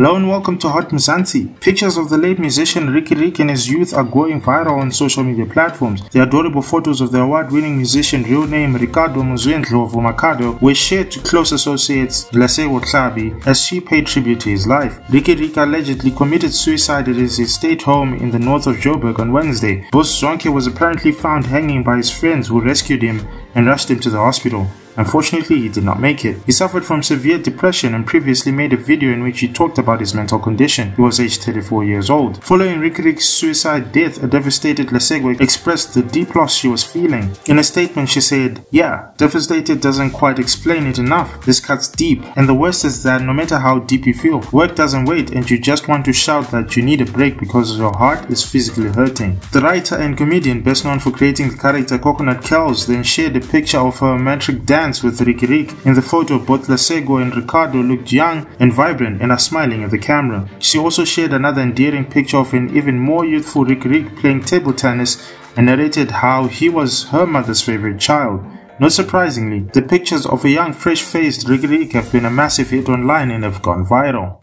Hello and welcome to Hot Mzansi. Pictures of the late musician Riky Rick in his youth are going viral on social media platforms. The adorable photos of the award-winning musician real name Rikhado Muzwendlovu Makhado were shared to close associates Lesego Tlabi as she paid tribute to his life. Riky Rick allegedly committed suicide at his estate home in the north of Joburg on Wednesday. Boss Zonke was apparently found hanging by his friends who rescued him and rushed him to the hospital. Unfortunately, he did not make it. He suffered from severe depression and previously made a video in which he talked about his mental condition. He was aged 34 years old. Following Riky Rick's suicide death, a devastated Lesego expressed the deep loss she was feeling. In a statement, she said, Yeah, devastated doesn't quite explain it enough. This cuts deep. And the worst is that no matter how deep you feel, work doesn't wait and you just want to shout that you need a break because your heart is physically hurting. The writer and comedian, best known for creating the character Coconut Kells, then shared a picture of her romantic dance dance with Riky Rick. In the photo, both Lesego and Rikhado looked young and vibrant and are smiling at the camera. She also shared another endearing picture of an even more youthful Riky Rick playing table tennis and narrated how he was her mother's favorite child. Not surprisingly, the pictures of a young fresh-faced Riky Rick have been a massive hit online and have gone viral.